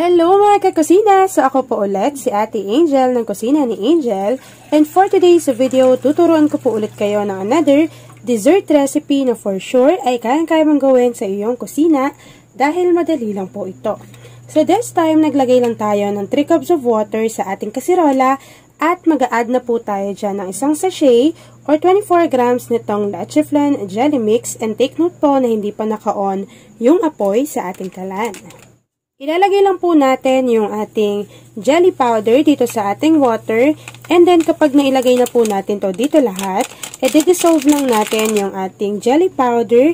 Hello mga kakusina! So ako po ulit si Ate Angel ng Kusina ni Angel and for today's video tuturuan ko po ulit kayo ng another dessert recipe na for sure ay kayang-kaya mong gawin sa iyong kusina dahil madali lang po ito. So this time naglagay lang tayo ng 3 cups of water sa ating kasirola at mag-a-add na po tayo dyan ng isang sachet or 24 grams nitong leche flan jelly mix and take note po na hindi pa naka-on yung apoy sa ating kalan. Ilalagay lang po natin yung ating jelly powder dito sa ating water. And then, kapag nailagay na po natin to dito lahat, edi-dissolve lang natin yung ating jelly powder.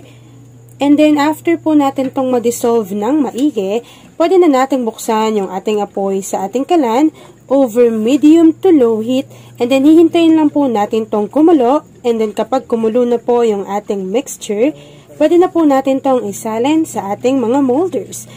And then, after po natin tong ma-dissolve ng maigi, pwede na natin buksan yung ating apoy sa ating kalan over medium to low heat. And then, hihintayin lang po natin tong kumulo. And then, kapag kumulo na po yung ating mixture, pwede na po natin tong isalin sa ating mga molders.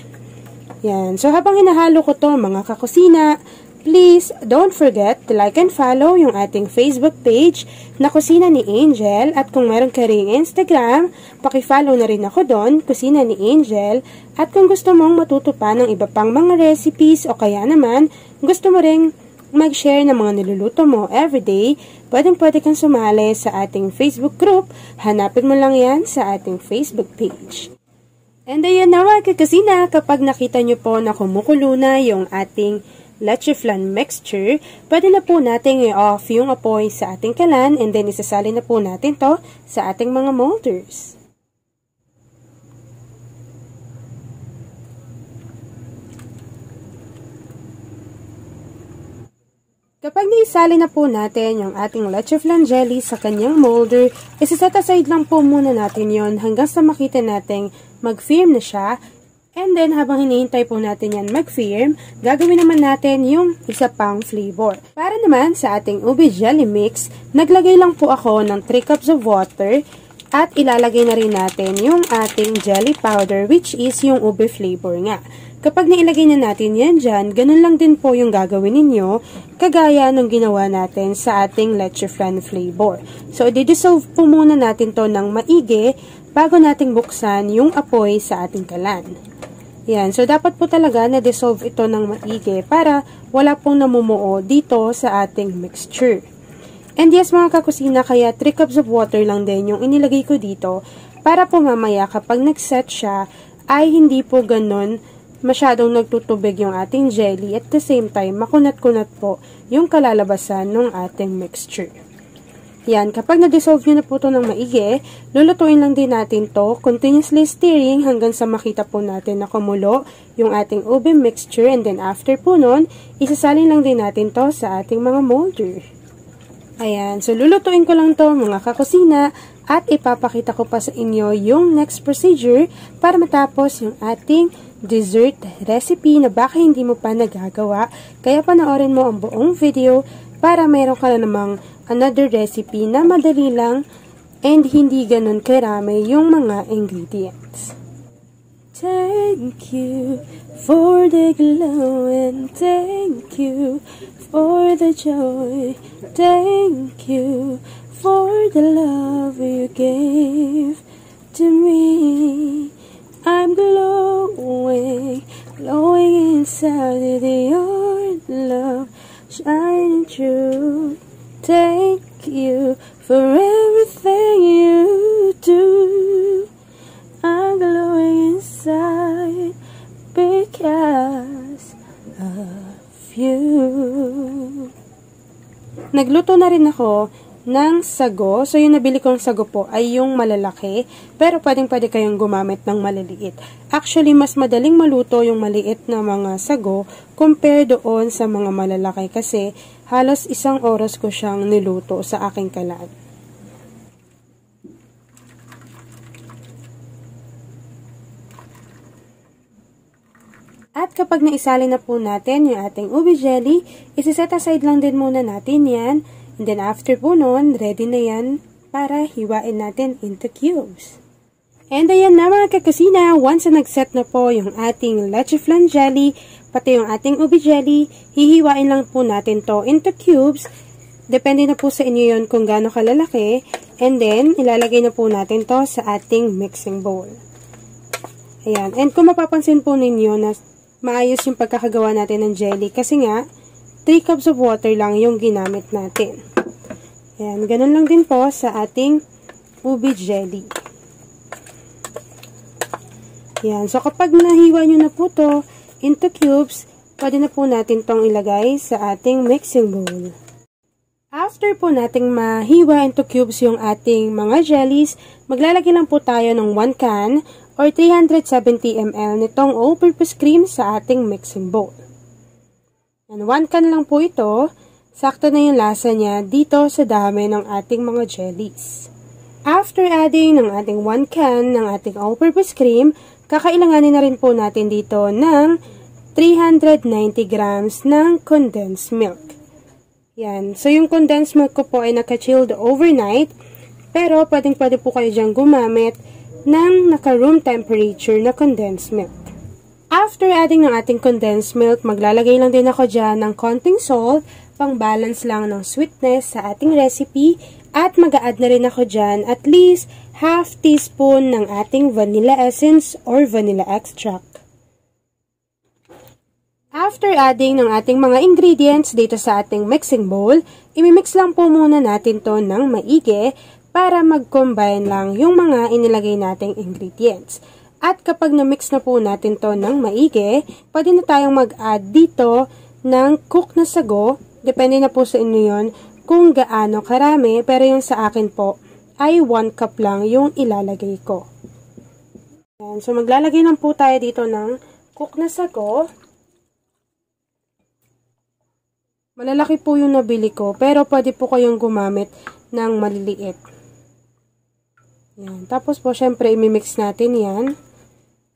Yan. So, habang hinahalo ko to mga kakusina, please don't forget to like and follow yung ating Facebook page na Kusina ni Angel at kung meron ka ring Instagram, pakifollow na rin ako doon, Kusina ni Angel at kung gusto mong matuto ng iba pang mga recipes o kaya naman gusto mo ring mag-share ng mga niluluto mo everyday, pwedeng pwede kang sumali sa ating Facebook group. Hanapin mo lang yan sa ating Facebook page. And ayan na mga kakasina, kapag nakita nyo po na kumukulo na yung ating leche flan mixture, pwede na po natin i-off yung apoy sa ating kalan and then isasali na po natin to sa ating mga molders. Kapag naisali na po natin yung ating leche flan jelly sa kanyang molder, isiset aside lang po muna natin yon hanggang sa makita natin mag-firm na siya. And then, habang hinihintay po natin yan mag-firm, gagawin naman natin yung isa pang flavor. Para naman sa ating ube jelly mix, naglagay lang po ako ng 3 cups of water at ilalagay na rin natin yung ating jelly powder which is yung ube flavor nga. Kapag nailagay na natin yan dyan, ganun lang din po yung gagawin ninyo, kagaya nung ginawa natin sa ating leche flan flavor. So, i-dissolve po muna natin to ng maigi bago nating buksan yung apoy sa ating kalan. Yan. So, dapat po talaga na-dissolve ito ng maigi para wala pong namumuo dito sa ating mixture. And yes, mga kakusina, kaya 3 cups of water lang din yung inilagay ko dito para po mamaya kapag nag-set siya, ay hindi po ganun masyadong nagtutubig yung ating jelly at the same time, makunat-kunat po yung kalalabasan ng ating mixture. Yan, kapag na-dissolve nyo na po ito ng maigi, lulutuin lang din natin to continuously stirring hanggang sa makita po natin na kumulo yung ating ube mixture and then after po nun, isasalin lang din natin to sa ating mga molder. Ayan, so lulutuin ko lang to mga kakusina at ipapakita ko pa sa inyo yung next procedure para matapos yung ating dessert recipe na baka hindi mo pa nagagawa. Kaya panoorin mo ang buong video para mayroon ka na namang another recipe na madali lang and hindi ganun karami yung mga ingredients. Thank you for the glow and thank you for the joy. Thank you for the love you gave to me. I'm glowing, glowing inside your love, shining through. Thank you for everything Nagluto na rin ako ng sago. So, yung nabili kong sago po ay yung malalaki, pero pwedeng pwede kayong gumamit ng maliliit. Actually, mas madaling maluto yung maliit na mga sago compare doon sa mga malalaki kasi halos isang oras ko siyang niluto sa aking kalan. At kapag naisali na po natin yung ating ube jelly, isiset aside lang din muna natin yan And then after po nun, ready na yan para hiwain natin into cubes. And ayan na mga kakasina, once na nag-set na po yung ating leche flan jelly, pati yung ating ubi jelly, hihiwain lang po natin to into cubes. Depende na po sa inyo yon kung gaano kalalaki. And then, ilalagay na po natin to sa ating mixing bowl. Ayan. And kung mapapansin po ninyo na maayos yung pagkakagawa natin ng jelly. Kasi nga, 3 cups of water lang yung ginamit natin. Ayan, ganun lang din po sa ating ubi jelly. Ayan, so kapag nahiwa nyo na po to into cubes, pwede na po natin tong ilagay sa ating mixing bowl. After po nating mahiwa into cubes yung ating mga jellies, maglalagay lang po tayo ng 1 can or 370 ml nitong all-purpose cream sa ating mixing bowl. And 1 can lang po ito, sakto na yung lasa niya dito sa dami ng ating mga jellies. After adding ng ating 1 can ng ating all-purpose cream, kakailanganin na rin po natin dito ng 390 grams ng condensed milk. Yan. So, yung condensed milk ko po ay naka-chilled overnight, pero pwedeng pwede po kayo dyan gumamit ng naka-room temperature na condensed milk. After adding ng ating condensed milk, maglalagay lang din ako dyan ng konting salt pang balance lang ng sweetness sa ating recipe at mag-add na rin ako dyan at least half teaspoon ng ating vanilla essence or vanilla extract. After adding ng ating mga ingredients dito sa ating mixing bowl, imimix lang po muna natin to ng maigi para mag-combine lang yung mga inilagay nating ingredients. At kapag na-mix na po natin to ng maigi, pwede na tayong mag-add dito ng cook na sago Depende na po sa inyo yon kung gaano karami, pero yung sa akin po ay 1 cup lang yung ilalagay ko. Ayan, so maglalagay lang po tayo dito ng cook na sago. Malalaki po yung nabili ko, pero pwede po kayong gumamit ng maliliit. Yan. Tapos po, syempre, imimix natin yan.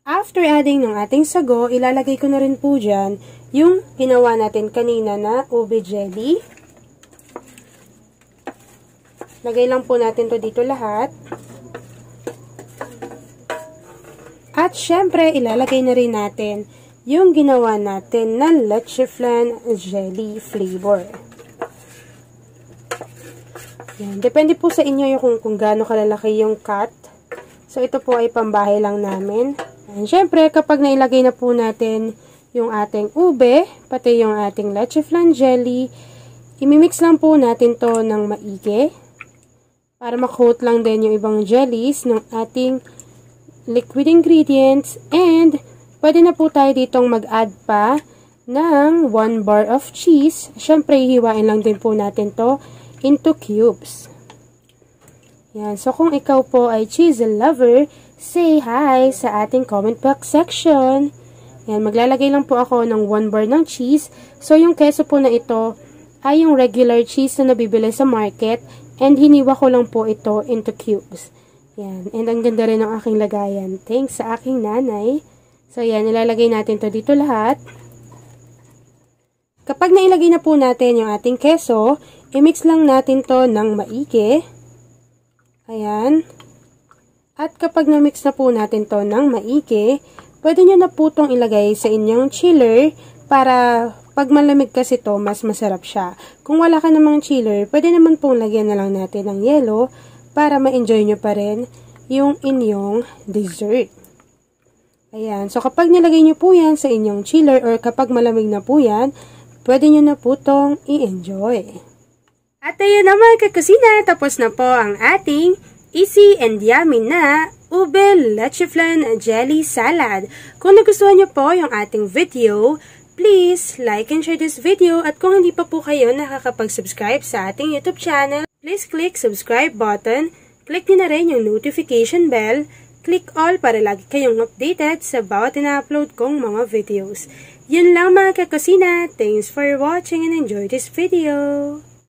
After adding ng ating sago, ilalagay ko na rin po dyan yung ginawa natin kanina na ube jelly. Lagay lang po natin to dito lahat. At syempre, ilalagay na rin natin yung ginawa natin na leche flan jelly flavor. Yan. Depende po sa inyo yung kung, kung gaano kalalaki yung cut. So, ito po ay pambahay lang namin. And syempre, kapag nailagay na po natin yung ating ube, pati yung ating leche flan jelly, imimix lang po natin to ng maigi para makoat lang din yung ibang jellies ng ating liquid ingredients and pwede na po tayo ditong mag-add pa ng 1 bar of cheese. Syempre, hihiwain lang din po natin to into cubes. Yan. So, kung ikaw po ay cheese lover, say hi sa ating comment box section. Yan, maglalagay lang po ako ng 1 bar ng cheese. So, yung keso po na ito ay yung regular cheese na nabibili sa market and hiniwa ko lang po ito into cubes. Yan, and ang ganda rin ng aking lagayan. Thanks sa aking nanay. So, yan, nilalagay natin to dito lahat. Kapag nailagay na po natin yung ating keso, i-mix lang natin to ng maigi. Ayan. At kapag na-mix na po natin to ng maigi, pwede nyo na po itong ilagay sa inyong chiller para pag malamig kasi to, mas masarap siya. Kung wala ka namang chiller, pwede naman pong lagyan na lang natin ng yelo para ma-enjoy nyo pa rin yung inyong dessert. Ayan. So, kapag nilagay nyo po yan sa inyong chiller or kapag malamig na po yan, pwede nyo na po itong i-enjoy. At ayun naman, kakusina, tapos na po ang ating Easy and yummy na ube leche flan jelly salad. Kung nagustuhan niyo po yung ating video, please like and share this video at kung hindi pa po kayo nakakapag-subscribe sa ating YouTube channel, please click subscribe button, click din na rin yung notification bell, click all para lagi kayong updated sa bawat ina-upload kong mga videos. Yun lang mga kakusina. Thanks for watching and enjoy this video.